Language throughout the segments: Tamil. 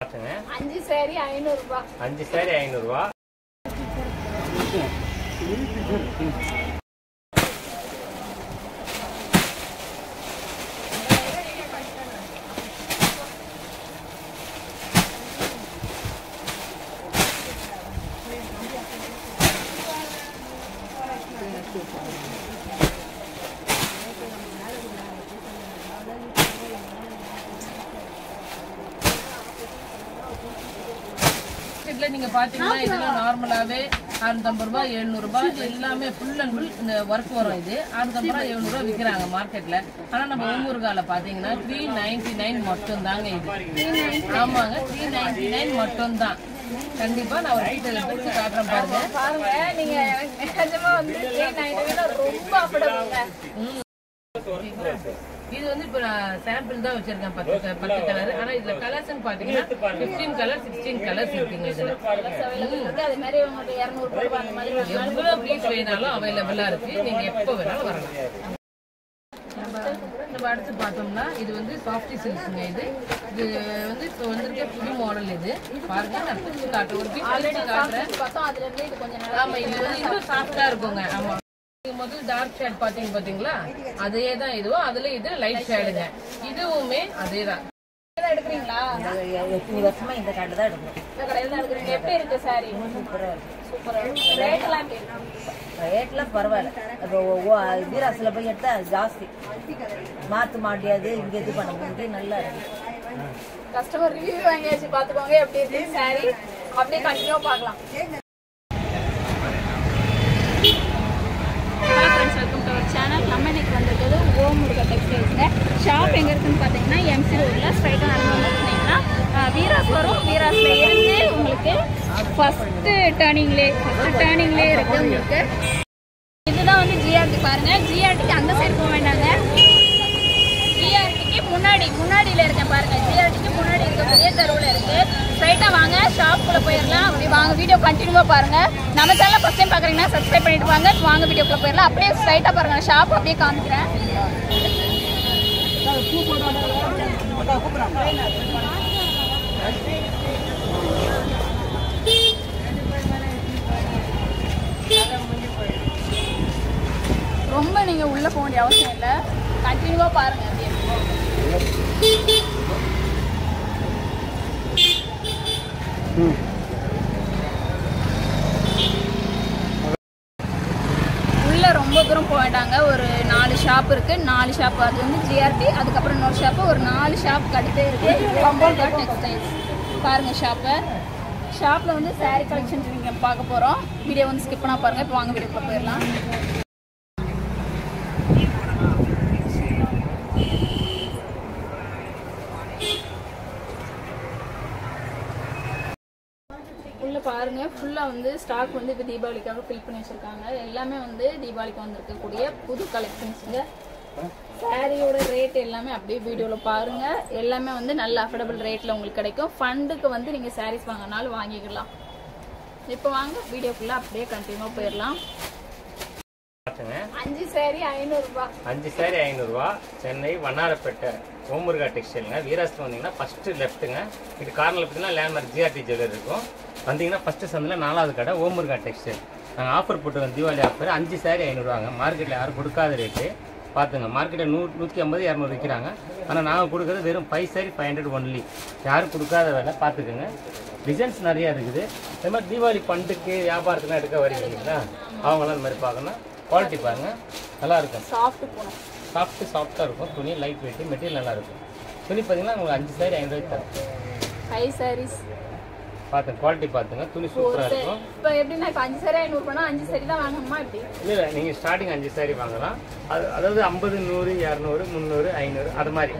அஞ்சு சாரி ஐநூறு ரூபாய் அஞ்சு சாரி ஐநூறுரூவா பாத்தீங்கன்னா இதெல்லாம் நார்மலாவே அறுநூத்தம்பது ரூபாய் எழுநூறு ரூபாய் இது எல்லாமே ஃபுல் அண்ட் ஃபுல் இந்த ஒர்க் வரும் இது. அறுநூத்தம்பது ரூபாய் எழுநூறு ரூபாய் விக்கிறாங்க மார்க்கெட்ல ஆனா நம்ம ஊமுருகால பாத்தீங்கன்னா த்ரீ நைன்டி நைன் மட்டும் தாங்க இது. ஆமாங்க த்ரீ நைன்டி நைன் மட்டும் தான் கண்டிப்பா நான் ஒரு வீட்டு பிடிச்சு காட்டுறேன் பாருங்க. பாருங்க நீங்க நிஜமா வந்து த்ரீ நைன்டி ரொம்ப அஃபோர்டபுள்ங்க இது வந்து இப்ப நான் சாம்பிள் தான் வச்சிருக்கேன் பத்து க- பத்து கலர் ஆனா இதுல கலர்ஸ் பாத்தீங்கன்னா பிப்டீன் கலர் சிக்ஸ்டீன் கலர்ஸ் இருக்குங்க இதுல. எவ்வளவு பீஸ் வேணாலும் அவைலபிளா இருக்கு. நீங்க எப்ப வேணாலும் வரலாம். நம்ம அடுத்து பார்த்தோம்னா இது வந்து சாஃப்டி சில்க்ங்க இது. இது வந்து இப்போ வந்திருக்க புது மாடல் இது. பாருங்க நான் காட்டுறேன். ஒரு பிரிச்சு காட்டுறேன். இருந்து இது கொஞ்சம் நல்லா ஆமா இது வந்து இன்னும் சாஃப்டா இருக்குங்க. ஆமா. இது முதல் டார்க் ஷேட் பாத்தீங்க பாத்தீங்களா? அதே தான் இதுவும் அதுல இது லைட் ஷேடுங்க இதுவுமே அதே தான் எடுக்கிறீங்களா? வருஷமா இந்த காட்டு தான் எடுக்கணும் இந்த கடையில தான் எடுக்கிறீங்க. எப்படி இருக்கு சாரி சூப்பரா இருக்கு. சூப்பரா இருக்கு. ரேட் எல்லாம் எப்படி இருக்கு? ரேட்லாம் பரவாயில்ல. இப்போ வீராசில் போய் எடுத்தா ஜாஸ்தி. மாற்ற மாட்டியாது இங்கே இது பண்ண முடியாது நல்லா இருக்கு. கஸ்டமர் ரிவ்யூ வாங்கியாச்சு பாத்துக்கோங்க எப்படி இருக்கு சாரி அப்படியே கண்டினியூ பார்க்கலாம் hello friends welcome to our channel நம்ம இன்னைக்கு வந்திருக்கிறது ஓம் முருகா டெக்ஸ்டைல்ஸில் ஷாப் எங்கே இருக்குன்னு பார்த்தீங்கன்னா எம்சி ரோடில் ஸ்ட்ரைட்டாக நடந்து வந்துருந்தீங்கன்னா வீராஸ் வரும். வீராஸில் இருந்து உங்களுக்கு ஃபஸ்ட்டு டேர்னிங்லே ஃபஸ்ட்டு டேர்னிங்லே இருக்குது உங்களுக்கு. இதுதான் வந்து ஜிஆர்டி பாருங்க. ஜிஆர்டிக்கு அந்த சைடு போக வேண்டாங்க. ஜிஆர்டிக்கு முன்னாடி முன்னாடியில இருக்கேன் பாருங்க. ஜிஆர்டிக்கு முன்னாடி இருக்கக்கூடிய தெருவில் இருக்கு. ஸ்ட்ரைட்டா வாங்க ஷாப்புக்குள்ள போயிடலாம். அப்படி வாங்க வீடியோ கண்டினியூவா பாருங்க. நம்ம சேனல் ஃபர்ஸ்ட் டைம் பாக்குறீங்கன்னா சப்ஸ்கிரைப் பண்ணிட்டு வாங்க. வாங்க வீடியோக்குள்ள போயிடலாம். அப்படியே ஸ்ட்ரைட்டா பாருங்க. ஷாப் அப்படியே காமிக்கிறேன். ரொம்ப நீங்க உள்ள போக வேண்டிய அவசியம் இல்லை. கண்டினியூவா பாருங்க. அப்படியே ம் ரொம்ப தூரம் போயிட்டாங்க ஒரு நாலு ஷாப் இருக்கு. நாலு ஷாப் அது வந்து ஜிஆர்டி அதுக்கப்புறம் இன்னொரு ஷாப் ஒரு நாலு ஷாப் அடுத்தே இருக்கு. கம்பல்கர் டெக்ஸ்டைல்ஸ் பாருங்க ஷாப்பை ஷாப்ல வந்து சாரி கலெக்ஷன்ஸ் நீங்கள் பார்க்க போறோம். வீடியோ வந்து ஸ்கிப் பண்ணா பாருங்க. இப்போ வாங்க வீடியோக்குள்ள போயிடலாம். உள்ள பாருங்க ஃபுல்லா வந்து ஸ்டாக் வந்து இப்போ தீபாவளிக்காக ஃபில் பண்ணி வச்சிருக்காங்க. எல்லாமே வந்து தீபாவளிக்கு வந்திருக்கக்கூடிய புது கலெக்ஷன்ஸுங்க சாரியோட ரேட் எல்லாமே அப்படியே வீடியோவில் பாருங்க. எல்லாமே வந்து நல்ல அஃபோர்டபுள் ரேட்ல உங்களுக்கு கிடைக்கும். ஃபண்டுக்கு வந்து நீங்க சாரீஸ் வாங்கினாலும் வாங்கிக்கலாம். இப்போ வாங்க வீடியோக்குள்ள அப்படியே கண்டினியூ போயிடலாம். பார்த்துங்க அஞ்சு சாரி ஐநூறுரூபா அஞ்சு சாரி ஐநூறுரூவா சென்னை வண்ணாரப்பேட்டை ஓமுருகா டெக்ஸ்டைலுங்க வீராஸ்ல வந்தீங்கன்னா ஃபர்ஸ்ட் லெஃப்ட்டுங்க இது கார்னரில் பார்த்தீங்கன்னா லேண்ட்மார்க் ஜிஆர்டி ஜுவல்லர் இருக்கும். வந்தீங்கன்னா ஃபர்ஸ்ட் சந்தில் நாலாவது கடை ஓமுருகா டெக்ஸ்டைல் நாங்கள் ஆஃபர் போட்டுருக்கோம் தீபாவளி ஆஃபர் அஞ்சு சாரி ஐநூறுவாங்க. மார்க்கெட்டில் யாரும் கொடுக்காத ரேட்டு பார்த்துங்க. மார்க்கெட்டில் நூ நூற்றி ஐம்பது இரநூறு விற்கிறாங்க ஆனால் நாங்கள் கொடுக்குறது வெறும் five sari five hundred only யாரும் கொடுக்காத வேலை பார்த்துக்கோங்க. டிசைன்ஸ் நிறையா இருக்குது. அதே மாதிரி தீபாவளி பண்டுக்கு வியாபாரத்துக்குலாம் எடுக்க வரீங்க இல்லைங்களா? அவங்களாம் இந்த மாதிரி பார்க்கணும். குவாலிட்டி பாருங்கள் நல்லா இருக்கும் சாஃப்ட் போகணும். சாஃப்ட்டு சாஃப்டாக இருக்கும். துணி லைட் வெயிட் மெட்டீரியல் நல்லா இருக்கும். துணி பார்த்தீங்கன்னா உங்களுக்கு அஞ்சு சாரி ஐநூறுவாய்க்கு தரும் ஃபைவ் சாரீஸ் பார்த்துங்க குவாலிட்டி பார்த்துங்க துணி சூப்பராக இருக்கும். இப்போ எப்படின்னா இப்போ அஞ்சு சாரி ஐநூறுபானா அஞ்சு சாரி தான் வாங்கணுமா எப்படி இல்லை இல்லை நீங்கள் ஸ்டார்டிங் அஞ்சு சாரி வாங்கலாம். அது அதாவது ஐம்பது நூறு இரநூறு முந்நூறு ஐநூறு அது மாதிரி.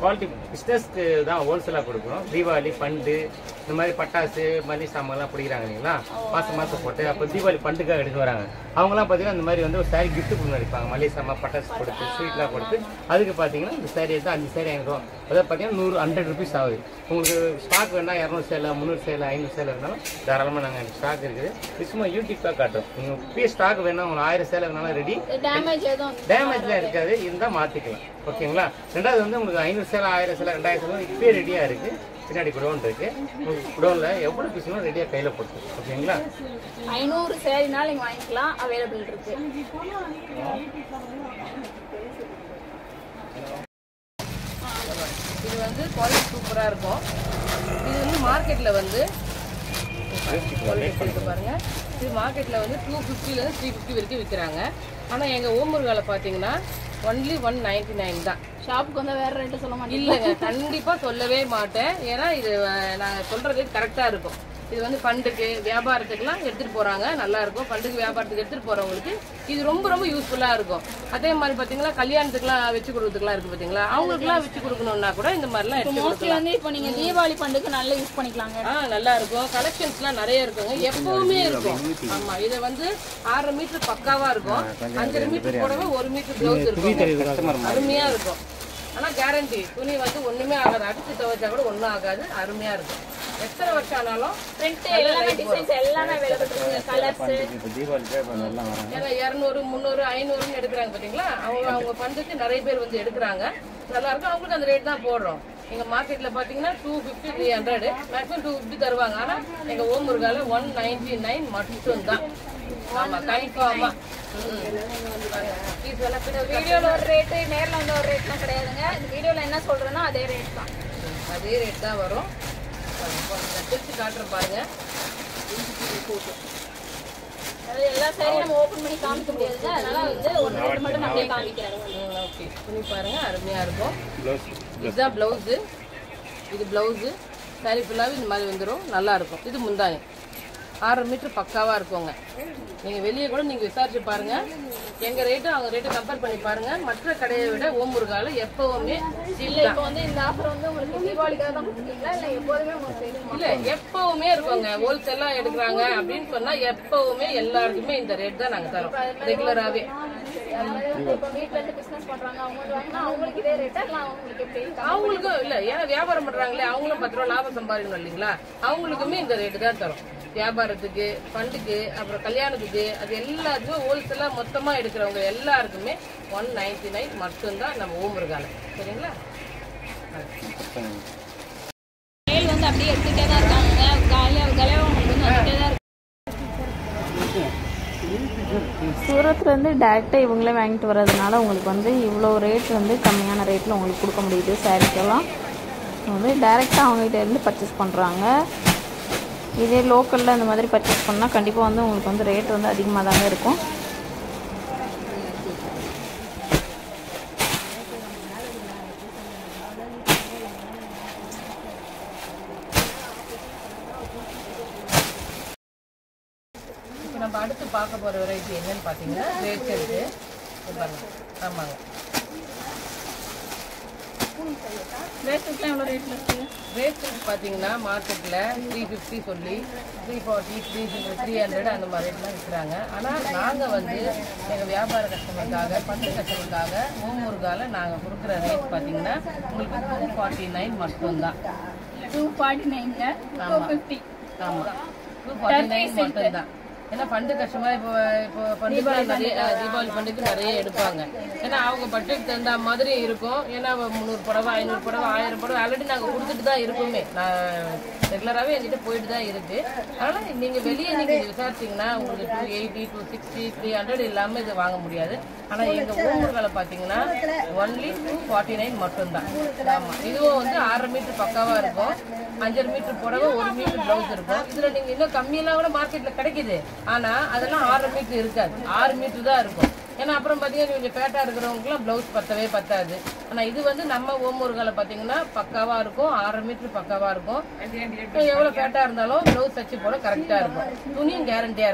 குவாலிட்டி பிஸ்னஸ்க்கு தான் ஹோல்சேலாக கொடுக்குறோம் தீபாவளி பண்டு இந்த மாதிரி பட்டாசு மல்லிகை சாமான்லாம் பிடிக்கிறாங்க இல்லைங்களா? மாதம் மாதம் போட்டு அப்போ தீபாவளி பண்டுக்காக எடுக்க வராங்க. அவங்களாம் பார்த்தீங்கன்னா இந்த மாதிரி வந்து ஒரு சாரி gift கொடுத்து அடிப்பாங்க மல்லிகை சாமான் பட்டாசு கொடுத்து ஸ்வீட்லாம் கொடுத்து. அதுக்கு பார்த்தீங்கன்னா இந்த சாரி எடுத்து அஞ்சு சாரி ஐநூறுவா அதாவது பார்த்தீங்கன்னா நூறு ஹண்ட்ரட் ருபீஸ் ஆகுது. உங்களுக்கு ஸ்டாக் வேணா இரநூறு சேலை முந்நூறு சேலை ஐநூறு சேலை இருந்தாலும் தாராளமாக நாங்கள் ஸ்டாக் இருக்குது. இது சும்மா யூடியூப்பாக காட்டுறோம். நீங்கள் இப்பயே ஸ்டாக் வேணா உங்களுக்கு ஆயிரம் சேலை வேணாலும் ரெடி டேமேஜ் டேமேஜ்லாம் இருக்காது. இருந்தால் மாற்றிக்கலாம் ஓகேங்களா ரெண்டாவது வந்து உங்களுக்கு ஐநூறு சேலை ஆயிரம் சேலை ரெண்டாயிரம் சேலை இப்பயே ரெடியாக இருக்குது பின்னாடி குடோன் இருக்கு. குடோன்ல எவ்வளவு பீஸ் வேணும் ரெடியா கையில போட்டு ஓகேங்களா ஐநூறு சேரீனாலும் நீங்க வாங்கிக்கலாம். அவைலபிள் இருக்கு. இது வந்து குவாலிட்டி சூப்பரா இருக்கும். இது வந்து மார்க்கெட்ல வந்து பாருங்க. இது மார்க்கெட்ல வந்து டூ ஃபிஃப்டில இருந்து த்ரீ ஃபிஃப்டி வரைக்கும் விற்கிறாங்க ஆனா எங்க ஓமுருகால பாத்தீங்கன்னா ஒன்லி ஒன் நைன்டி நைன் தான். ஷாப்புக்கு வந்து வேற ரேட்டு சொல்ல மாட்டீங்க இல்லைங்க கண்டிப்பா சொல்லவே மாட்டேன். ஏன்னா இது அஹ், நான் சொல்றது கரெக்டா இருக்கும். இது வந்து ஃபண்டுக்கு வியாபாரத்துக்குலாம் எடுத்துட்டு போறாங்க. நல்லா இருக்கும். ஃபண்டுக்கு வியாபாரத்துக்கு எடுத்துட்டு போறவங்களுக்கு இது ரொம்ப ரொம்ப யூஸ்ஃபுல்லா இருக்கும். அதே மாதிரி பாத்தீங்களா கல்யாணத்துக்குலாம் வச்சு கொடுக்கறதுக்குலாம் இருக்கு பாத்தீங்களா? அவங்களுக்குலாம் வச்சு கொடுக்கணும்னா கூட இந்த மாதிரிலாம் எடுத்து மோஸ்ட்லி வந்து இப்போ நீங்க தீபாவளி பண்டுக்கு நல்லா யூஸ் பண்ணிக்கலாங்க. ஆ நல்லா இருக்கும். கலெக்ஷன்ஸ்லாம் நிறைய இருக்குங்க. எப்பவுமே இருக்கும். ஆமா இது வந்து ஆறரை மீட்டர் பக்காவா இருக்கும். அஞ்சரை மீட்டர் கூடவே ஒரு மீட்டர் பிளவுஸ் இருக்கும். அருமையா இருக்கும். ஆனா கேரண்டி துணி வந்து ஒண்ணுமே ஆகாது. அடிச்சு துவைச்சா கூட ஒண்ணும் ஆகாது. அருமையா இருக்கும். எத்தனை வருஷம் ஆனாலும் பிரிண்ட் எல்லாமே டிசைன்ஸ் எல்லாமே அவைலபிள் கலர்ஸ் இப்போ தீபாவளி எல்லாம் வராங்க. ஏன்னா இரநூறு முந்நூறு ஐநூறுன்னு எடுக்கிறாங்க பாத்தீங்களா? அவங்க அவங்க பந்துக்கு நிறைய பேர் வந்து எடுக்கிறாங்க. நல்லா இருக்கும். அவங்களுக்கு அந்த ரேட் தான் போடுறோம். எங்க மார்க்கெட்ல பாத்தீங்கன்னா two fifty three hundred maximum two fifty தருவாங்க. ஆனா எங்க ஓம் முருகால ஒன் நைன்டி நைன் மட்டும் தான் ஆமா கன்ஃபார்மா வீடியோல ஒரு ரேட்டு நேர்ல வந்து ஒரு ரேட்லாம் கிடையாதுங்க. இந்த வீடியோல என்ன சொல்றேனோ அதே ரேட் தான். அதே ரேட் தான் வரும். பிரிச்சு காட்டுறேன் பாருங்க அதாவது எல்லா சேரையும் நம்ம ஓபன் பண்ணி காமிக்க முடியாது அதனால வந்து ஒரு ரேட் மட்டும் அப்படியே காமிக்கிறேன் ஓகே துணி பாருங்க அருமையா இருக்கும் ப்ளவுஸ் இதுதான் பிளவுஸு இது ப்ளவுஸு சாரி ஃபுல்லாகவே இந்த மாதிரி வந்துடும் நல்லாயிருக்கும் இது முந்தானி ஆறரை மீட்டர் பக்காவா இருக்குங்க. நீங்க வெளியே கூட நீங்க விசாரிச்சு பாருங்க. எங்க ரேட்டு அவங்க ரேட்டு கம்பேர் பண்ணி பாருங்க. மற்ற கடையை விட ஓம்பூர்கால எப்பவுமே இல்ல இப்போ வந்து இந்த ஆஃபர் வந்து உங்களுக்கு தீபாவளிக்காக தான் இல்ல எப்போதுமே இல்ல எப்பவுமே இருக்குங்க. ஹோல்சேலா எடுக்கிறாங்க அப்படின்னு சொன்னா எப்பவுமே எல்லாருக்குமே இந்த ரேட் தான் நாங்க தரோம். எப்படி? அவங்களுக்கும் இல்ல ஏன்னா வியாபாரம் பண்றாங்களே அவங்களும் பத்து ரூபா லாபம் சம்பாதிக்கணும் இல்லைங்களா? அவங்களுக்குமே இந்த ரேட்டு தான் தரும். வியாபாரத்துக்கு ஃபண்டுக்கு அப்புறம் கல்யாணத்துக்கு அது எல்லாத்துக்கும் ஹோல்சேலா மொத்தமா எடுக்கிறவங்க எல்லாருக்குமே ஒன் நைன்டி நைன் மட்டும்தான் நம்ம ஊமுருகால சரிங்களா? சேல் வந்து அப்படியே எடுத்துட்டே தான் இருக்காங்க. காலியா காலியா உங்களுக்கு வந்து வந்துட்டே தான் இருக்கு. சூரத்லேருந்து டேரெக்டாக இவங்களே வாங்கிட்டு வர்றதுனால உங்களுக்கு வந்து இவ்வளோ ரேட் வந்து கம்மியான ரேட்டில் உங்களுக்கு கொடுக்க முடியுது. சாரீக்கெல்லாம் வந்து டேரெக்டாக அவங்ககிட்ட இருந்து பர்ச்சேஸ் பண்ணுறாங்க இதே லோக்கலில் இந்த மாதிரி பர்ச்சேஸ் பண்ணால் கண்டிப்பாக வந்து உங்களுக்கு வந்து ரேட் வந்து அதிகமாக தாங்க இருக்கும். இப்போ நம்ம அடுத்து பார்க்க போகிற வெரைட்டி என்னன்னு பார்த்தீங்கன்னா ரேட் இருக்குது ஆமாங்க. வேஸ்ட்டுக்குலாம் எவ்வளோ ரேட்ல இருக்கு? ரேட் பார்த்தீங்கன்னா மார்க்கெட்டில் த்ரீ ஃபிஃப்டி சொல்லி three forty three three hundred அந்த மாதிரி ரேட்லாம் விற்கிறாங்க ஆனால் நாங்கள் வந்து எங்கள் வியாபார கஸ்டமருக்காக பட்டு கஸ்டமருக்காக ஓமூருக்கால நாங்கள் கொடுக்குற ரேட் பார்த்தீங்கன்னா உங்களுக்கு டூ ஃபார்ட்டி நைன் மட்டும்தான் டூ ஃபார்ட்டி நைன்ல ஆமாம் டூ ஃபார்ட்டி நைன் மட்டும்தான். ஏன்னா ஃபண்டு கஷ்டமா இப்போ இப்போ ஃபண்டுக்கு நிறைய தீபாவளி ஃபண்டுக்கு நிறைய எடுப்பாங்க. ஏன்னா அவங்க பட்ஜெட் தகுந்த மாதிரி இருக்கும். ஏன்னா முந்நூறு புடவை ஐநூறு புடவை ஆயிரம் புடவை ஆல்ரெடி நாங்கள் கொடுத்துட்டு தான் இருக்கோமே. நான் ரெகுலராகவே எங்கிட்ட போயிட்டு தான் இருக்கு. அதனால நீங்க வெளியே நீங்க விசாரிச்சீங்கன்னா உங்களுக்கு two eighty two sixty three hundred இல்லாம இது வாங்க முடியாது. ஆனா எங்க ஊர்களை பாத்தீங்கன்னா ஒன்லி டூ ஃபார்ட்டி நைன் மட்டும்தான். ஆமா. இதுவும் வந்து ஆறரை மீட்டர் பக்காவா இருக்கும். அஞ்சரை மீட்டர் புடவை ஒரு மீட்டர் பிளவுஸ் இருக்கும். இதுல நீங்க இன்னும் கம்மியெல்லாம் கூட மார்க்கெட்ல கிடைக்குது. ஆனா அதெல்லாம் ஆறரை மீட்டர் இருக்காது. ஆறு மீட்டர் தான் இருக்கும். ஏன்னா அப்புறம் பாத்தீங்கன்னா கொஞ்சம் ஃபேட்டா இருக்கிறவங்களுக்குலாம் பிளவுஸ் பத்தவே பத்தாது. ஆனா இது வந்து நம்ம ஓமூர்களை பாத்தீங்கன்னா பக்காவா இருக்கும். ஆறரை மீட்டர் பக்காவா இருக்கும். எவ்வளவு ஃபேட்டா இருந்தாலும் பிளவுஸ் தச்சு போட கரெக்டா இருக்கும். துணியும் கேரண்டியா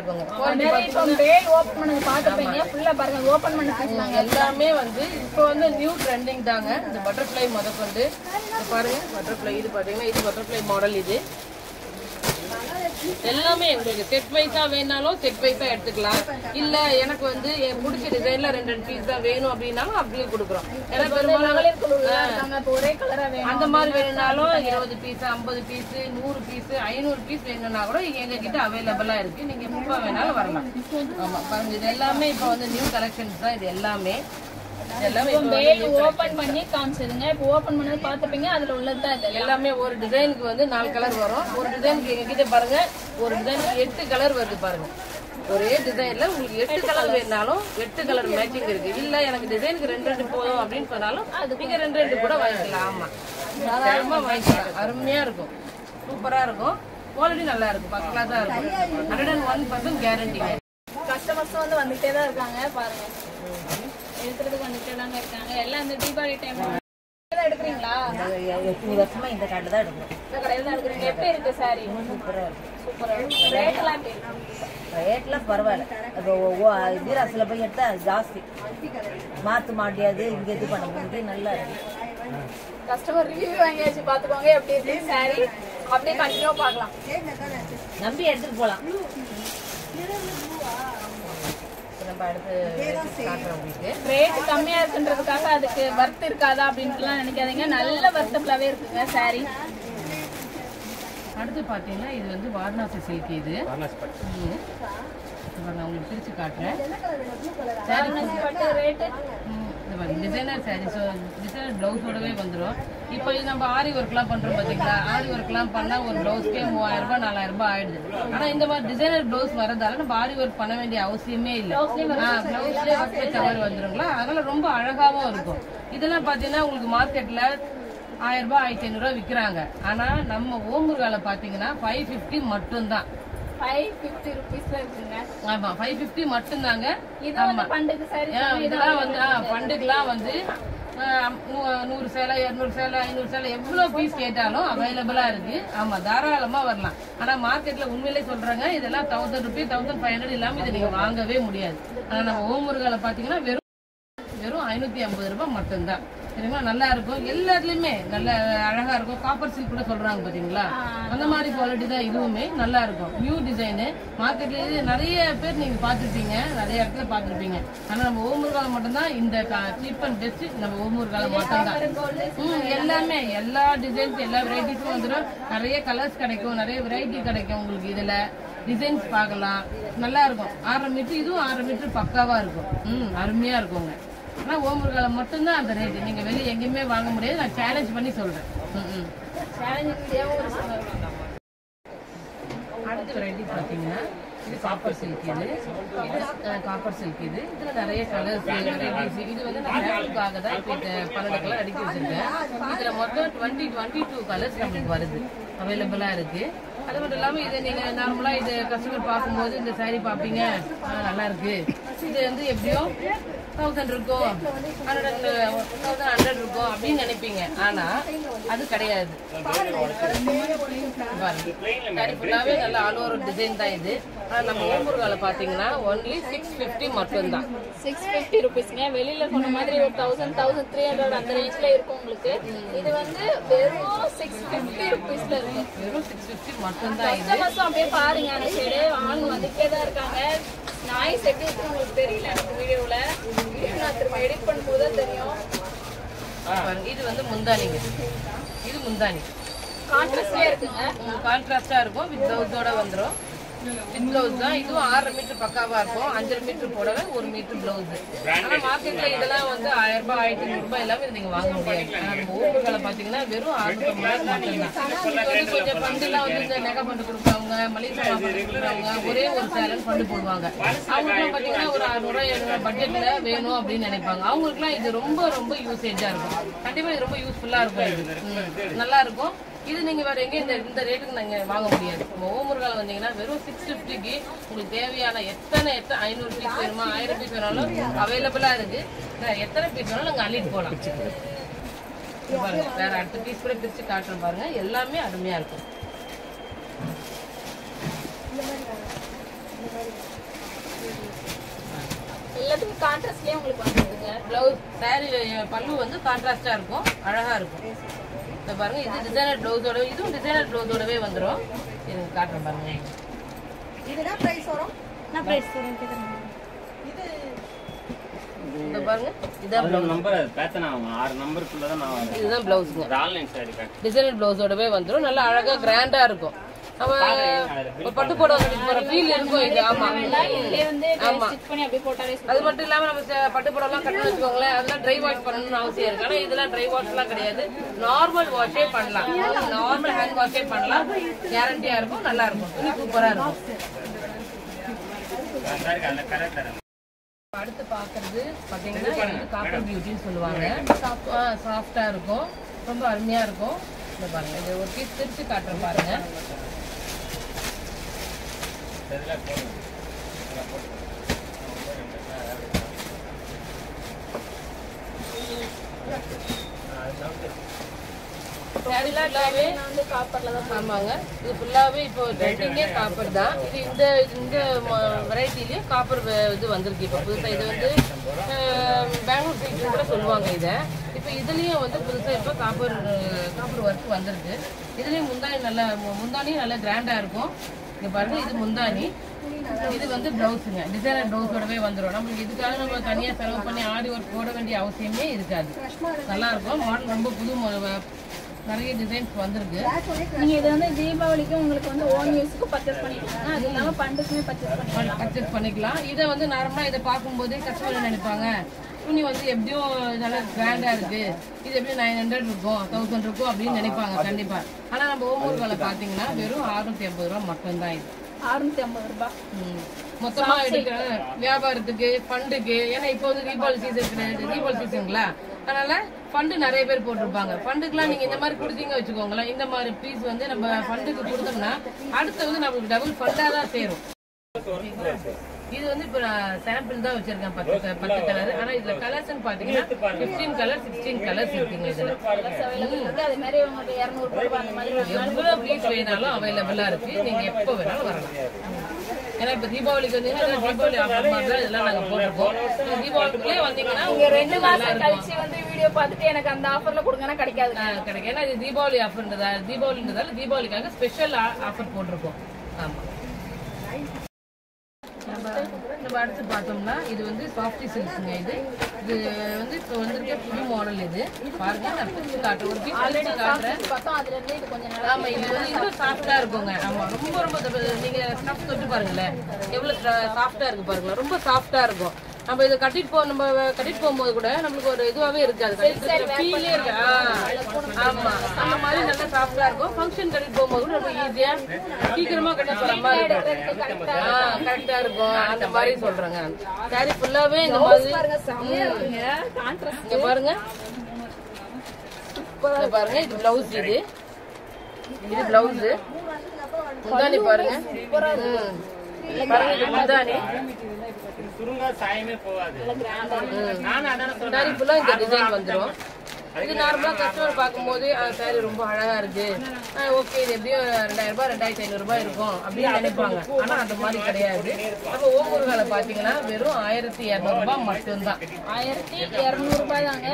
பேசலாங்க எல்லாமே வந்து இப்போ வந்து நியூ ட்ரெண்டிங் தாங்க. இந்த பட்டர்ஃப்ளை முதற்கொண்டு. பாருங்க பட்டர்ஃப்ளை இது பாத்தீங்கன்னா இது பட்டர்ஃப்ளை மாடல் இது. எல்லாமே உங்களுக்கு செட் வைஸா வேணாலும் செட் வைஸா எடுத்துக்கலாம். இல்ல எனக்கு வந்து என் பிடிச்ச டிசைன்ல ரெண்டு ரெண்டு பீஸ் தான் வேணும் அப்படின்னாலும் அப்படியே கொடுக்குறோம். ஏன்னா பெரும்பாலும் அந்த மாதிரி வேணும்னாலும் இருபது பீஸ் ஐம்பது பீஸ் நூறு பீஸ் ஐநூறு பீஸ் வேணும்னா கூட எங்க கிட்ட அவைலபிளா இருக்கு. நீங்க எப்ப வேணாலும் வரலாம். ஆமா பாருங்க இது எல்லாமே இப்போ வந்து நியூ கலெக்ஷன்ஸ் தான் இது எல்லாமே. எல்லாமே ஓபன் பண்ணி காமிச்சதுங்க இப்போ ஓபன் பண்ணது பார்த்துப்பீங்க அதுல உள்ளதுதான் இது எல்லாமே. ஒரு டிசைனுக்கு வந்து நாலு கலர் வரும். ஒரு டிசைனுக்கு எங்க கிட்ட பாருங்க ஒரு டிசைனுக்கு எட்டு கலர் வருது பாருங்க. ஒரே டிசைன்ல உங்களுக்கு எட்டு கலர் வேணாலும் எட்டு கலர் மேட்சிங் இருக்கு. இல்ல எனக்கு டிசைனுக்கு ரெண்டு ரெண்டு போதும் அப்படின்னு சொன்னாலும் நீங்க ரெண்டு ரெண்டு கூட வாங்கிக்கலாம். ஆமா. தாராளமா வாங்கிக்கலாம். அருமையா இருக்கும். சூப்பரா இருக்கும். குவாலிட்டி நல்லா இருக்கும். ஃபர்ஸ்ட் கிளாஸா இருக்கும். ஹண்ட்ரட் அண்ட் ஒன் பர்சன்ட் கேரண்டிங்க கஸ்டமர்ஸ் வந்து வந்துட்டே தான் இருக்காங்க பாருங்க. எடுக்கிறதுக்கு வந்துட்டே தாங்க இருக்காங்க. எல்லாம் இந்த தீபாவளி டைம் எடுக்கிறீங்களா? எத்தனை வருஷமா இந்த கடையில் தான் எடுக்கணும். இந்த கடையில தான் எடுக்கிறீங்க. எப்படி இருக்கு சாரி சூப்பராக இருக்கு. எப்படி இருக்கு? ரேட்லாம் பரவாயில்ல. இப்போ வீராசில் போய் எடுத்தா ஜாஸ்தி. மாற்ற மாட்டியாது இங்கே இது பண்ண முடியாது. நல்லா இருக்கு. கஸ்டமர் ரிவ்யூ வாங்கியாச்சு. பாத்துக்கோங்க எப்படி இருக்கு சாரி அப்படியே பார்க்கலாம். நம்பி எடுத்துட்டு போகலாம் நம்ம அடுத்து ரேட் கம்மியா இருக்குன்றதுக்காக அதுக்கு வர்த் இருக்காதா அப்படின்ட்டுலாம் நினைக்காதீங்க. நல்ல வர்த்தபிளாவே இருக்குங்க சாரி அடுத்து பாத்தீங்கன்னா இது வந்து வாரணாசி சில்க் இது. வாரணாசி பட்டு. ம். இப்ப நான் உங்களுக்கு பிரிச்சு காட்டுறேன். வாரணாசி பட்டு. Rate designer sari so designer பிளவுஸோடவே வந்துடும் இப்போ இது நம்ம ஆரி ஒர்க்லாம் பண்றோம் பாத்தீங்களா? ஆரி ஒர்க்லாம் பண்ணா ஒரு பிளவுஸ்க்கே மூவாயிரம் ரூபாய் நாலாயிரம் ரூபாய் ஆயிடுது. ஆனா இந்த மாதிரி டிசைனர் பிளவுஸ் வரதால நம்ம ஆரி ஒர்க் பண்ண வேண்டிய அவசியமே இல்லை. பிளவுஸ்லேயே ஒர்க் வச்ச மாதிரி வந்துருங்களா? அதனால ரொம்ப அழகாவும் இருக்கும். இதெல்லாம் பாத்தீங்கன்னா உங்களுக்கு மார்க்கெட்ல ஆயிரம் ரூபாய் ஆயிரத்தி ஐநூறு ரூபாய் விக்கிறாங்க. ஆனா நம்ம ஓமுருகால பாத்தீங்கன்னா ஃபைவ் ஃபிஃப்டி மட்டும்தான். ஆமா ஃபைவ் ஃபிஃப்டி மட்டும்தாங்க. இதெல்லாம் வந்து பண்டுக்கெல்லாம் வந்து நூறு சேலை இரநூறு சேலை ஐநூறு சேலை எவ்வளோ பீஸ் கேட்டாலும் அவைலபிளா இருக்கு. ஆமா தாராளமாக வரலாம். ஆனால் மார்க்கெட்டில் உண்மையிலே சொல்றாங்க இதெல்லாம் thousand rupees thousand five hundred இல்லாமல் இதை நீங்கள் வாங்கவே முடியாது. ஆனால் நம்ம ஓமுருகளை பார்த்தீங்கன்னா வெறும் வெறும் ஐநூத்தி ஐம்பது ரூபாய் மட்டும்தான். சரிங்களா நல்லா இருக்கும். எல்லாத்துலயுமே நல்ல அழகா இருக்கும். காப்பர் சில்க் கூட சொல்றாங்க பாத்தீங்களா? அந்த மாதிரி குவாலிட்டி தான் இதுவுமே நல்லா இருக்கும். நியூ டிசைனு மார்க்கெட்ல இது நிறைய பேர் நீங்க பாத்திருப்பீங்க நிறைய இடத்துல பாத்திருப்பீங்க ஆனா நம்ம ஓமுருகால மட்டும்தான் இந்த சீப் அண்ட் பெஸ்ட் நம்ம ஓமுருகால மட்டும்தான். ம், எல்லாமே எல்லா டிசைன்ஸ் எல்லா வெரைட்டிஸும் வந்துடும் நிறைய கலர்ஸ் கிடைக்கும். நிறைய வெரைட்டி கிடைக்கும் உங்களுக்கு இதுல. டிசைன்ஸ் பார்க்கலாம். நல்லா இருக்கும். ஆறரை மீட்டர் இதுவும் ஆறரை மீட்டர் பக்காவா இருக்கும். ம் அருமையா இருக்குங்க ஆனா ஓமுருகால மட்டும்தான் அந்த ரேட் நீங்க வெளியே எங்கேயுமே வாங்க முடியாது. நான் சேலஞ்ச் பண்ணி சொல்றேன். ம், ம். அடுத்த வெரைட்டி பார்த்தீங்கன்னா இது காப்பர் சில்க் இது. இது காப்பர் சில்க் இது. இதுல நிறைய கலர்ஸ் வெரைட்டிஸ் இது வந்து நான் தான் இப்போ இந்த பன்னெண்டு கலர் அடிக்க வச்சிருக்கேன். இதுல மொத்தம் டுவெண்ட்டி டுவெண்ட்டி டூ கலர்ஸ் நம்மளுக்கு வருது. அவைலபிளா இருக்கு. அது மட்டும் இல்லாம இதை நீங்க நார்மலா இது கஸ்டமர் பார்க்கும்போது இந்த saree பார்ப்பீங்க. நல்லா இருக்கு. இது வந்து எப்படியோ தௌசண்ட் இருக்கும் ஹண்ட்ரட் தௌசண்ட் ஹண்ட்ரட் இருக்கும் அப்படின்னு நினைப்பீங்க. ஆனா அது கிடையாது. சாரி நல்ல ஆல் ஓவர் டிசைன் தான் இது. ஆனா நம்ம ஓம்பூர்கால பாத்தீங்கன்னா ஒன்லி சிக்ஸ் பிப்டி மட்டும்தான். சிக்ஸ் ஃபிஃப்டி ருபீஸ்ங்க வெளியில சொன்ன மாதிரி ஒரு தௌசண்ட் தௌசண்ட் த்ரீ ஹண்ட்ரட் அந்த ரேஞ்ச்ல இருக்கும் உங்களுக்கு. இது வந்து வெறும் சிக்ஸ் ஃபிஃப்டி ருபீஸ்ல இருக்கு. வெறும் சிக்ஸ் பிப்டி மட்டும்தான் அப்படியே பாருங்க அந்த சைடு ஆளுங்க வந்துட்டே தான் இருக்காங்க. நாய்ஸ் எப்படி இருக்கு உங்களுக்கு தெரியல எனக்கு வீடியோல வீடியோ நான் திரும்ப எடிட் பண்ணும்போது தெரியும். இது வந்து முந்தானிங்க. இது முந்தானி. கான்ட்ராஸ்ட்லயே இருக்குங்க. கான்ட்ராஸ்டா இருக்கும். வித் பிளவுஸோட வந்துரும். வித் பிளவுஸ் தான். இதுவும் ஆறரை மீட்டர் பக்காவா இருக்கும். அஞ்சரை மீட்டர் போடவே ஒரு மீட்டர் பிளவுஸ் ஆனா மார்க்கெட்ல இதெல்லாம் வந்து ஆயிரம் ரூபாய் ஆயிரத்தி ஐநூறு ரூபாய் எல்லாமே நீங்க வாங்க முடியாது. நம்ம ஊர்களை பாத்தீங்கன்னா வெறும் ஆயிரத்தி ஐம்பது மட்டும்தான் கொஞ்சம் ஃபண்டுலாம் வந்து இந்த நகை ஃபண்டு கொடுக்குறவங்க மளிகை சாமான் கொடுக்குறவங்க ஒரே ஒரு சேலன் ஃபண்டு போடுவாங்க. அவங்களுக்குலாம் பாத்தீங்கன்னா ஒரு அறுநூறுவா எழுநூறு பட்ஜெட்ல வேணும் அப்படின்னு நினைப்பாங்க. அவங்களுக்குலாம் இது ரொம்ப ரொம்ப யூசேஜா இருக்கும். கண்டிப்பா இது ரொம்ப யூஸ்ஃபுல்லா இருக்கும். நல்லா இருக்கும். இது நீங்க வேற எங்கேயும் இந்த இந்த ரேட்டுக்கு நீங்க வாங்க முடியாது. நம்ம ஓமுருகால வந்தீங்கன்னா வெறும் சிக்ஸ் ஃபிஃப்டிக்கு உங்களுக்கு தேவையான எத்தனை எத்தனை ஐநூறு பீஸ் வேணுமா? ஆயிரம் பீஸ் வேணாலும் அவைலபிளா இருக்கு. எத்தனை பீஸ் வேணாலும் நாங்க அள்ளிட்டு போகலாம் பாருங்க வேற அடுத்த பீஸ் கூட பிரிச்சு காட்டுறோம் பாருங்க. எல்லாமே அருமையா இருக்கும். எல்லாத்துக்கும் கான்ட்ராஸ்ட்லயே உங்களுக்கு வந்துருக்குங்க பிளவுஸ் சாரி பல்லு வந்து கான்ட்ராஸ்டா இருக்கும். அழகா இருக்கும். இந்த பாருங்க இது டிசைனர் பிளவுஸோட இதுவும் டிசைனர் பிளவுஸோடவே வந்துரும். இது காட்டுறேன் பாருங்க. இந்த பாருங்க இதான் நம்பர் பேத்தனா ஆகும் ஆறு நம்பருக்குள்ள தான் நான் இதுதான் பிளவுஸுங்க ஒரு ஆன்லைன் சாரி டிசைனர் பிளவுஸோடவே வந்துரும். நல்லா அழகா கிராண்டா இருக்கும். நம்ம பட்டு போற ஃபீல் இருக்கும் இது. ஆமா. ஆமா. அது மட்டும் இல்லாம நம்ம பட்டு புடவைலாம் கட்டணும் வச்சுக்கோங்களேன். அதெல்லாம் ட்ரை வாஷ் பண்ணணும்னு அவசியம் இருக்கு ஆனா இதெல்லாம் ட்ரை வாஷ் எல்லாம் கிடையாது. நார்மல் வாஷே பண்ணலாம். நார்மல் ஹேண்ட் வாஷே பண்ணலாம். கேரண்டியா இருக்கும். நல்லா இருக்கும். துணி சூப்பரா இருக்கும். அடுத்து பாக்குறது பாத்தீங்கன்னா காப்பர் பியூட்டின்னு சொல்லுவாங்க. சாஃப்டா இருக்கும். ரொம்ப அருமையா இருக்கும். இந்த பாருங்க. இது ஒரு பீஸ் திருச்சி காட்டுறேன் பாருங்க Saree ஃபுல்லாவே வந்து காப்பர்ல தான் ஆமாங்க. இது ஃபுல்லாகவே இப்போ ட்ரெண்டிங்கே காப்பர் தான். இது இந்த இந்த வெரைட்டிலேயும் காப்பர் இது வந்திருக்கு இப்போ புதுசாக இது வந்து பெங்களூர் சைடு கூட சொல்லுவாங்க இதை. இப்போ இதுலேயும் வந்து புதுசாக இப்போ காப்பர் காப்பர் ஒர்க் வந்திருக்கு. இதுலேயும் முந்தானி நல்லா மு- முந்தானியும் நல்லா கிராண்டா இருக்கும். இங்க பாருங்க. இது முந்தானி இது வந்து பிளவுஸுங்க டிசைனர் பிளவுஸோடவே வந்துடும் நம்மளுக்கு இதுக்காக நம்ம தனியா செலவு பண்ணி ஆரி ஒர்க் போட வேண்டிய அவசியமே இருக்காது. நல்லா இருக்கும். மாடல் ரொம்ப புது நிறைய டிசைன்ஸ் வந்திருக்கு. நீங்க இது வந்து தீபாவளிக்கு உங்களுக்கு வந்து ஓன் யூஸ்க்கு பர்ச்சேஸ் பண்ணிக்கலாம். அது இல்லாம பண்டுக்குமே பர்ச்சேஸ் பண்ணிக்கலாம். பர்ச்சேஸ் பண்ணிக்கலாம். இதை வந்து நார்மலா இதை பார்க்கும்போதே கஸ்டமர் நினைப்பாங்க? துணி வந்து எப்படியும் நல்லா கிராண்டா இருக்கு. இது எப்படி நைன் ஹண்ட்ரட் இருக்கும் தௌசண்ட் இருக்கும் அப்படின்னு நினைப்பாங்க கண்டிப்பா. ஆனா நம்ம ஓமூர் வேலை பாத்தீங்கன்னா வெறும் அறுநூத்தி ஐம்பது ரூபா மட்டும்தான் இது. அறுநூத்தி ஐம்பது ரூபாய். மொத்தமா எடுக்கிற வியாபாரத்துக்கு ஃபண்டுக்கு ஏன்னா இப்போ வந்து தீபாவளி சீசன் கிடையாது தீபாவளி சீசனுங்களா அதனால ஃபண்டு நிறைய பேர் போட்டிருப்பாங்க. ஃபண்டுக்குலாம் நீங்க இந்த மாதிரி கொடுத்தீங்க வச்சுக்கோங்களேன் இந்த மாதிரி பீஸ் வந்து நம்ம ஃபண்டுக்கு கொடுத்தோம்னா அடுத்து வந்து நம்மளுக்கு டபுள் ஃபண்டா தான் சேரும். இது வந்து இப்ப நான் சாம்பிள் தான் வச்சிருக்கேன் பத்து க- பத்து கலர் ஆனா இதுல கலர்ஸ் பாத்தீங்கன்னா பிப்டீன் கலர் சிக்ஸ்டீன் கலர்ஸ் இருக்குங்க இதுல. அவைலபிள் இருக்கு. அதே மாதிரி உங்களுக்கு இரநூறு ரூபாய் அந்த மாதிரி எவ்வளவு பீஸ் வேணாலும் அவைலபிளா இருக்கு. நீங்க எப்ப வேணாலும் வரலாம். ஏன்னா இப்ப தீபாவளிக்கு வந்தீங்கன்னா தீபாவளி ஆஃபர் மாதிரி தான் இதெல்லாம் நாங்க போட்டிருக்கோம். தீபாவளிக்குள்ளே வந்தீங்கன்னா ரெண்டு மாசம் கழிச்சு வந்து வீடியோ பார்த்துட்டு எனக்கு அந்த ஆஃபர்ல கொடுங்கன்னா கிடைக்காது. கிடைக்கும். ஏன்னா இது தீபாவளி ஆஃபர்ன்றதால தீபாவளின்றதால தீபாவளிக்காக ஸ்பெஷல் ஆஃபர் போட்டிருக்கோம். ஆமா நம்ம நம்ம அடுத்து பார்த்தோம்னா இது வந்து சாஃப்டி சில்க்ஸுங்க இது. இது வந்து இப்போ வந்திருக்க புது மாடல் இது. பாருங்க நான் பிரிச்சு காட்டுறேன். ஒரு பிரிச்சு காட்டுறேன். இருந்து இது வந்து இன்னும் சாஃப்டா இருக்குங்க. ஆமா ரொம்ப ரொம்ப தப்பு- நீங்க ஸ்டஃப் தொட்டு பாருங்களேன். எவ்வளவு சாஃப்டா இருக்கு பாருங்களேன். ரொம்ப சாஃப்டா இருக்கும். நம்ம இதை கட்டிட்டு போ நம்ம கட்டிட்டு போகும்போது கூட நம்மளுக்கு ஒரு இதுவாவே இருக்காது ஃபீலே இருக்கு. ஆமா. அந்த மாதிரி நல்லா சாஃப்டா இருக்கும். ஃபங்க்ஷன் கட்டிட்டு போகும்போது கூட ரொம்ப ஈஸியா சீக்கிரமா கட்டிட்டு போற மாதிரி இருக்கும். கரெக்டா இருக்கும். அந்த மாதிரி சொல்றேங்க. சாரி ஃபுல்லாவே இந்த மாதிரி இங்க பாருங்க. பாருங்க இது பிளவுஸ் இது. இது பிளவுஸ் முந்தானி பாருங்க. பாருங்க இது முந்தானி சுருங்கா சாயமே போகாது நானும் அதான சொன்னேன் சாரி ஃபுல்லா இந்த டிசைன் வந்துரும் இது நார்மலா கஸ்டமர் பார்க்கும்போது சாரி ரொம்ப அழகா இருக்கு. ஓகே இது எப்படியும் ரெண்டாயிரம் ரூபாய் ரெண்டாயிரத்தி ஐநூறு ரூபாய் இருக்கும். அப்படின்னு நினைப்பாங்க. ஆனா அந்த மாதிரி கிடையாது. அப்ப ஓமூர்களை பாத்தீங்கன்னா வெறும் ஆயிரத்தி இருநூறு ரூபாய் மட்டும்தான். ஆயிரத்தி இருநூறு ரூபாய் தாங்க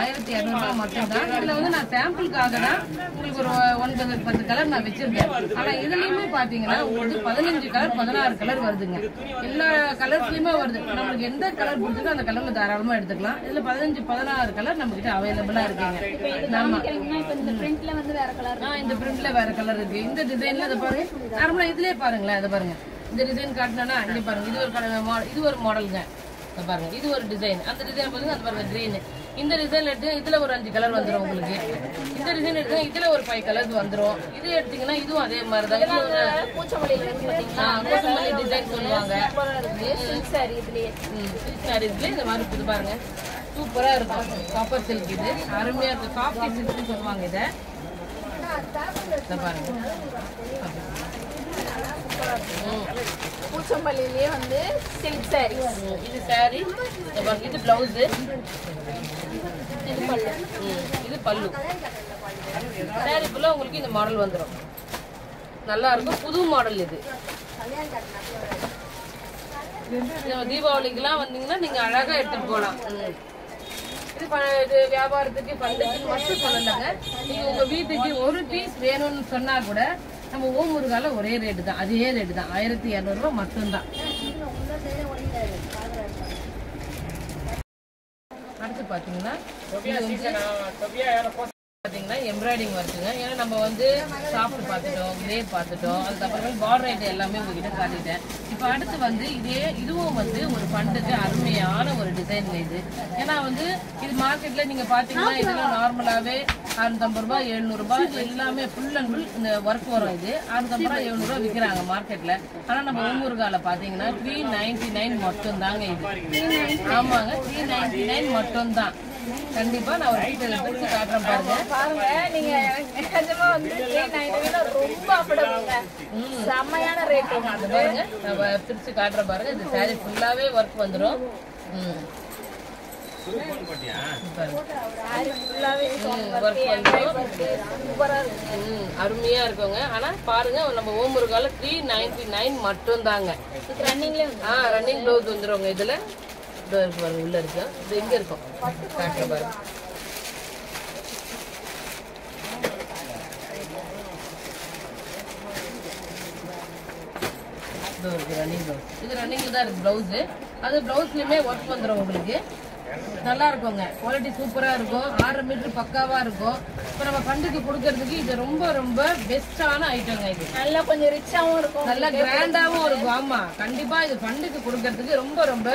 ஆயிரத்தி இரநூறுபா மட்டும்தான். இதுல வந்து நான் சாம்பிளுக்காக தான் உங்களுக்கு ஒரு ஒன்பது பத்து கலர் நான் வச்சிருக்கேன். ஆனா இதுலயுமே பாத்தீங்கன்னா உங்களுக்கு பதினஞ்சு கலர் பதினாறு கலர் வருதுங்க. எல்லா கலர்ஸ்லயுமே வருது. நம்மளுக்கு எந்த கலர் பிடிச்சிருக்கோ அந்த கலர்ல தாராளமா எடுத்துக்கலாம். இதுல பதினஞ்சு பதினாறு கலர் நம்ம கிட்ட அவைலபிளா இருக்குங்க. ஆமா. காமிக்கிறீங்கன்னா இப்ப இந்த பிரிண்ட்ல வேற கலர் இருக்கு. இந்த டிசைன்ல இதை பாருங்க. நார்மலா இதுலயே பாருங்களேன் இதை பாருங்க. இந்த டிசைன் காட்டினா இங்க பாருங்க. இது ஒரு இது ஒரு மாடலுங்க பாருங்க. இது ஒரு டிசைன் அந்த டிசைன் பாருங்க அது பாருங்க கிரீன் இந்த டிசைன் எடுத்து இதுல ஒரு அஞ்சு கலர் வந்துரும் உங்களுக்கு. இந்த டிசைன் எடுத்து இதுல ஒரு ஃபைவ் கலர்ஸ் வந்துரும். இது எடுத்தீங்கன்னா இதுவும் அதே மாதிரி தான் டிசைன் சொல்லுவாங்க. சூப்பரா இருக்கு சில்க் சாரி இதுலயே சில்க் சாரீஸ்ல இந்த மாதிரி புது பாருங்க. சூப்பரா இருக்கும். காப்பர் சில்க் இது. அருமையா இருக்கும் சாஃப்ட் சில்க்னு சொல்லுவாங்க இதை. பாருங்க. பூச்சம்பள்ளியிலேயே வந்து சில்க் சாரி இது சாரி இது பிளவுஸ் இது பல்லு இது பல்லு. சாரி ஃபுல்லா உங்களுக்கு இந்த மாடல் வந்துடும் நல்லா இருக்கும். புது மாடல் இது. தீபாவளிக்கெல்லாம் வந்தீங்கன்னா நீங்க அழகா எடுத்துட்டு போகலாம். ம். இது வியாபாரத்துக்கு பண்டுக்கு மட்டும் சொல்லலைங்க. நீங்க உங்க வீட்டுக்கு ஒரு பீஸ் வேணும்னு சொன்னா கூட நம்ம ஓமுருகால ஒரே ரேட்டு தான். அதே ரேட்டு தான். ஆயிரத்தி இரநூறுபா மட்டும்தான். அடுத்து பாத்தீங்கன்னா பாத்தீங்கன்னா எம்ப்ராய்டிங் ஒர்க்குங்க ஏன்னா நம்ம வந்து சாஃப்ட் பார்த்துட்டோம் கிரே பார்த்துட்டோம். அதுக்கப்புறமே பார்டர் ஐட்டம் எல்லாமே உங்ககிட்ட காட்டிட்டேன். இப்போ அடுத்து வந்து இதே இதுவும் வந்து ஒரு ஃபண்டுக்கு அருமையான ஒரு டிசைன் இது. ஏன்னா வந்து இது மார்க்கெட்ல நீங்க பாத்தீங்கன்னா இதெல்லாம் நார்மலாவே அறுநூத்தம்பது ரூபாய் எழுநூறு ரூபாய் இது எல்லாமே ஃபுல் அண்ட் ஃபுல் இந்த ஒர்க் வரும் இது. அறுநூத்தம்பது ரூபாய் எழுநூறு ரூபாய் விற்கிறாங்க மார்க்கெட்ல ஆனா நம்ம ஓமூர்கால பாத்தீங்கன்னா த்ரீ நைன்டி நைன் மட்டும் தாங்க இது ஆமாங்க த்ரீ நைன்டி நைன் மட்டும் தான் கண்டிப்பா நான் ஒரு டீட்டெயில் பிரிச்சு காட்டுறேன் பாருங்க. பாருங்க. நீங்க நிஜமா வந்து ரொம்ப அஃபோர்டபுள்ங்க செம்மையான ரேட் அது பாருங்க. நம்ம பிரிச்சு காட்டுற பாருங்க. இந்த சாரி ஃபுல்லாவே ஒர்க் வந்துரும். ம். பாருங்க. சாரி ஃபுல்லாவே ஒர்க் வந்துரும். சூப்பரா இருக்கு. ம், அருமையா இருக்குங்க. ஆனா பாருங்க நம்ம ஓமுருகால த்ரீ நைன்டி நைன் மட்டும் தாங்க ரன்னிங் ப்ளவுஸ் வந்துருவாங்க இதுல. இதோ இருக்கு பாருங்க உள்ள இருக்கு. இது எங்க இருக்கும் காட்டுற பாருங்க இதோ இருக்கு ரன்னிங் ப்ளவுஸ் இது ரன்னிங்ல தான் இருக்கு ப்ளவுஸ் அது ப்ளவுஸ்லயுமே ஒர்க் வந்துடும் உங்களுக்கு. நல்லா இருக்குங்க. குவாலிட்டி சூப்பரா இருக்கும். ஆறு மீட்டர் பக்காவா இருக்கும். இப்போ நம்ம ஃபண்டுக்கு கொடுக்கறதுக்கு இது ரொம்ப ரொம்ப பெஸ்டான ஐட்டங்க இது. நல்லா கொஞ்சம் ரிச்சாவும் இருக்கும். நல்லா கிராண்டாவும் இருக்கும். ஆமா. கண்டிப்பா இது ஃபண்டுக்கு கொடுக்கறதுக்கு ரொம்ப ரொம்ப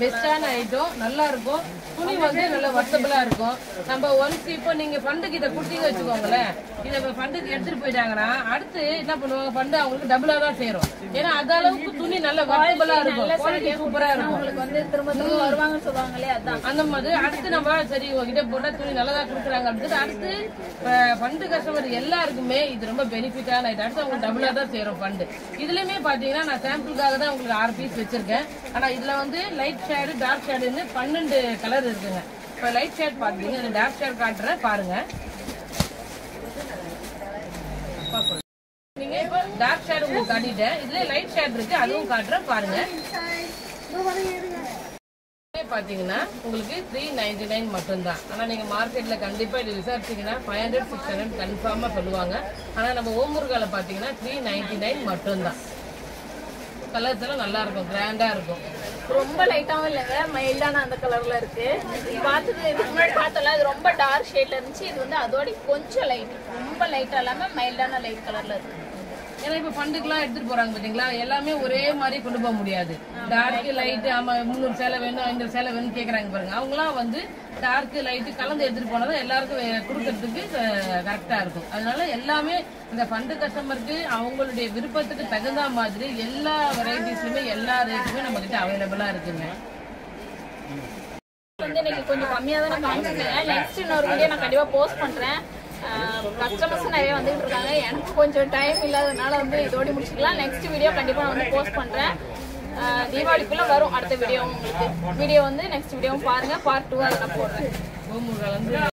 பெஸ்டான ஐட்டம் நல்லா இருக்கும். துணி வந்து நல்லா வர்த்தபிளா இருக்கும். நம்ம ஒன்ஸ் இப்போ நீங்க ஃபண்டுக்கு இதை கொடுத்தீங்க வச்சுக்கோங்களேன். இதை ஃபண்டுக்கு எடுத்துட்டு போயிட்டாங்கன்னா அடுத்து என்ன பண்ணுவாங்க? ஃபண்டு அவங்களுக்கு டபுளா தான் சேரும். ஏன்னா அது அளவுக்கு துணி நல்ல வர்த்தபிளா இருக்கும். குவாலிட்டி சூப்பரா இருக்கும். உங்களுக்கு வந்து திரும்ப திரும்ப வருவாங்கன்னு சொல்லுவாங்களே அதான். அந்த மாதிரி அடுத்து நம்ம சரி உங்ககிட்ட போட்டா துணி நல்லதா கொடுக்குறாங்க அப்படின்னு அடுத்து ஃபண்டு கஸ்டமர் எல்லாருக்குமே இது ரொம்ப பெனிஃபிட்டான இது. அடுத்து உங்களுக்கு டபுளா தான் சேரும் ஃபண்டு இதுலயுமே பாத்தீங்கன்னா நான் சாம்பிளுக்காக தான் உங்களுக்கு ஆறு பீஸ் வச்சிருக்கேன். ஆனா இதுல வந்து லைட் ஷேடு டார்க் ஷேடுன்னு பன்னெண்டு கலர் இருக்குங்க. இப்போ லைட் ஷேட் பார்த்தீங்கன்னா இந்த டார்க் ஷேட் காட்டுறேன் பாருங்க. நீங்க இப்போ டார்க் ஷேடு உங்களுக்கு காட்டிட்டேன். இதுல லைட் ஷேட் இருக்கு அதுவும் காட்டுறேன் பாருங்க. பாத்தீங்கன்னா உங்களுக்கு த்ரீ நைன்டி நைன் மட்டும்தான். ஆனா நீங்க மார்க்கெட்ல கண்டிப்பா இது விசாரிச்சீங்கன்னா ஃபைவ் ஹண்ட்ரட் சிக்ஸ் ஹண்ட்ரட் கன்ஃபார்மா சொல்லுவாங்க. ஆனா நம்ம ஓமுருகால பாத்தீங்கன்னா த்ரீ நைன்டி நைன் மட்டும்தான். கலர்ஸ் எல்லாம் நல்லா இருக்கும் கிராண்டா இருக்கும். ரொம்ப லைட்டாவும் இல்லைங்க மைல்டான அந்த கலர்ல இருக்கு. பார்த்தது இதுக்கு முன்னாடி பார்த்தோம்ல இது ரொம்ப டார்க் ஷேட்ல இருந்துச்சு. இது வந்து அதோட கொஞ்சம் லைட் ரொம்ப லைட்டா இல்லாம மைல்டான லைட் கலர்ல இருக்கு. ஏன்னா இப்ப பண்டுக்கெல்லாம் எடுத்துட்டு போறாங்க பாத்தீங்களா? எல்லாமே ஒரே மாதிரி கொண்டு போக முடியாது. டார்க் லைட் ஆமா முந்நூறு சேலை வேணும் ஐநூறு சேலை வேணும் கேக்குறாங்க பாருங்க. அவங்கலாம் வந்து டார்க் லைட் கலந்து எடுத்துட்டு போனாதான் எல்லாருக்கும் கொடுக்கறதுக்கு கரெக்டா இருக்கும். அதனால எல்லாமே இந்த ஃபண்டு கஸ்டமருக்கு அவங்களுடைய விருப்பத்துக்கு தகுந்த மாதிரி எல்லா வெரைட்டிஸ்லயுமே எல்லா ரேட்டுமே நம்ம கிட்ட அவைலபிளா இருக்குங்க. வந்து இன்னைக்கு கொஞ்சம் கம்மியா தான் நான் காமிச்சிருக்கேன் நெக்ஸ்ட் இன்னொரு வீடியோ நான் கண்டிப்பா போஸ்ட் பண்றேன். கஸ்டமர்ஸ் நிறைய வந்துட்டு இருக்காங்க. எனக்கு கொஞ்சம் டைம் இல்லாததுனால வந்து இதோடி முடிச்சுக்கலாம். நெக்ஸ்ட் வீடியோ கண்டிப்பா நான் வந்து போஸ்ட் பண்றேன். தீபாவளிக்குள்ளே தீபாவளிக்குள்ள வரும் அடுத்த வீடியோ உங்களுக்கு. வீடியோ வந்து நெக்ஸ்ட் வீடியோவும் பாருங்க. பார்ட் டூ அதை நான் போடுறேன்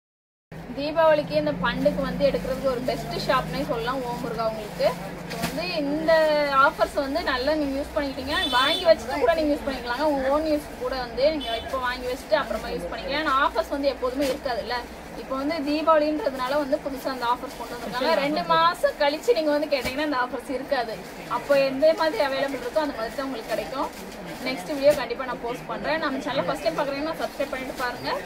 தீபாவளிக்கு இந்த பண்டுக்கு வந்து எடுக்கிறதுக்கு ஒரு பெஸ்ட் ஷாப்னே சொல்லலாம் ஓம் முருகா உங்களுக்கு. இப்போ வந்து இந்த ஆஃபர்ஸ் வந்து நல்லா நீங்கள் யூஸ் பண்ணிக்கிட்டீங்க வாங்கி வச்சுட்டு கூட நீங்கள் யூஸ் பண்ணிக்கலாங்க. உங்கள் ஓன் யூஸ் கூட வந்து நீங்கள் இப்போ வாங்கி வச்சுட்டு அப்புறமா யூஸ் பண்ணிக்கலாம். ஏன்னா ஆஃபர்ஸ் வந்து எப்போதுமே இருக்காதுல்ல. இப்போ வந்து தீபாவளின்றதுனால வந்து புதுசாக அந்த ஆஃபர்ஸ் கொண்டு வந்திருக்காங்க. ரெண்டு மாதம் கழிச்சு நீங்கள் வந்து கேட்டிங்கன்னா அந்த ஆஃபர்ஸ் இருக்காது. அப்போ எந்த மாதிரி அவைலபிள் இருக்கோ அந்த மாதிரி தான் உங்களுக்கு கிடைக்கும். நெக்ஸ்ட் வீடியோ கண்டிப்பாக நான் போஸ்ட் பண்ணுறேன் நம்ம சேனல் ஃபஸ்ட் டைம் பார்க்குறீங்கன்னா சப்ஸ்கிரைப் பண்ணிட்டு பாருங்கள்